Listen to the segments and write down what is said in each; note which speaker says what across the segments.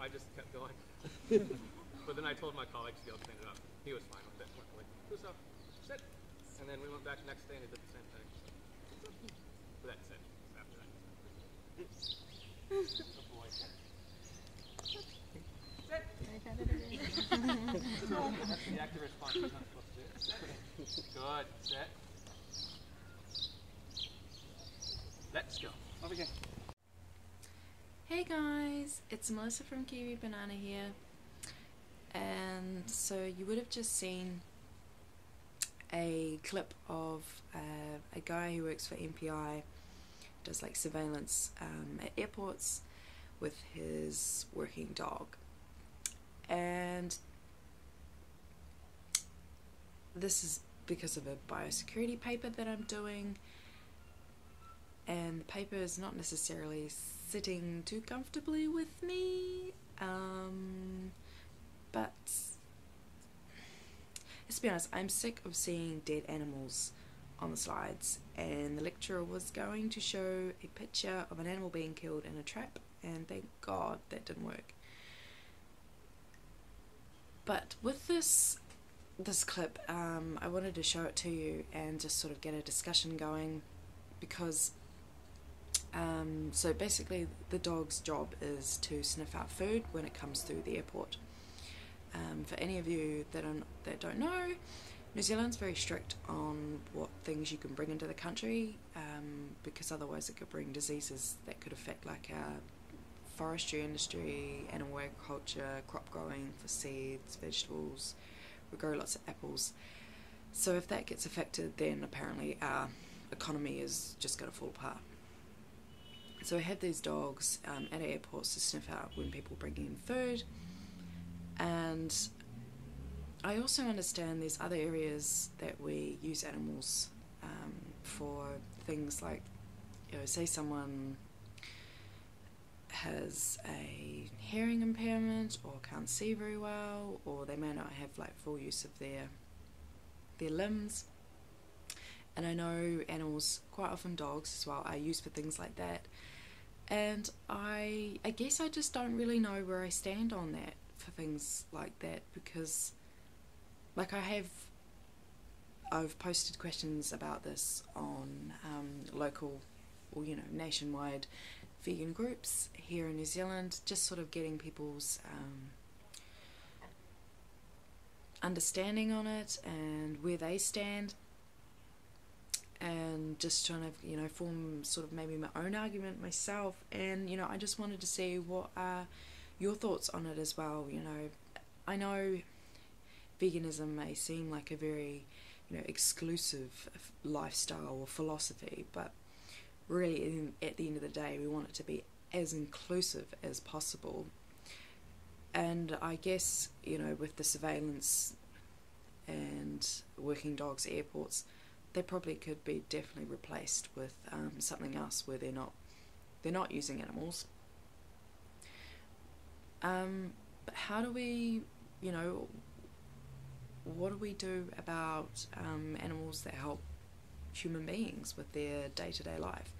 Speaker 1: I just kept going. but then I told my colleagues to go clean it up. He was fine with it. Went like, who's up? Sit. And then we went back the next day and did the same thing. Active response he's not supposed to do. Sit. Good. Sit. Let's go. Over here.
Speaker 2: Hey guys, it's Melissa from Kiwi Banana here. And so you would have just seen a clip of uh, a guy who works for MPI, does like surveillance um, at airports with his working dog. And this is because of a biosecurity paper that I'm doing and the paper is not necessarily sitting too comfortably with me. Um, but let's be honest, I'm sick of seeing dead animals on the slides, and the lecturer was going to show a picture of an animal being killed in a trap, and thank God that didn't work. But with this this clip, um, I wanted to show it to you and just sort of get a discussion going because um, so basically, the dog's job is to sniff out food when it comes through the airport. Um, for any of you that don't, that don't know, New Zealand's very strict on what things you can bring into the country um, because otherwise it could bring diseases that could affect like our forestry industry, animal agriculture, crop growing for seeds, vegetables. We grow lots of apples. So if that gets affected, then apparently our economy is just going to fall apart. So we have these dogs um, at airports to sniff out when people bring in food, and I also understand there's other areas that we use animals um, for things like, you know, say someone has a hearing impairment or can't see very well, or they may not have like full use of their their limbs. And I know animals, quite often dogs as well, are used for things like that and I I guess I just don't really know where I stand on that for things like that because like I have I've posted questions about this on um, local or you know nationwide vegan groups here in New Zealand just sort of getting people's um, understanding on it and where they stand and just trying to you know form sort of maybe my own argument myself. And you know I just wanted to see what are your thoughts on it as well you know. I know veganism may seem like a very you know exclusive lifestyle or philosophy but really at the end of the day we want it to be as inclusive as possible and I guess you know with the surveillance and working dogs airports they probably could be definitely replaced with um, something else where they're not they're not using animals. Um, but how do we, you know, what do we do about um, animals that help human beings with their day to day life?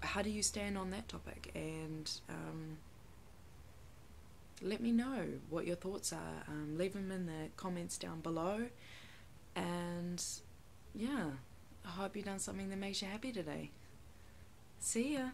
Speaker 2: How do you stand on that topic? And um, let me know what your thoughts are. Um, leave them in the comments down below. And yeah, I hope you've done something that makes you happy today. See ya.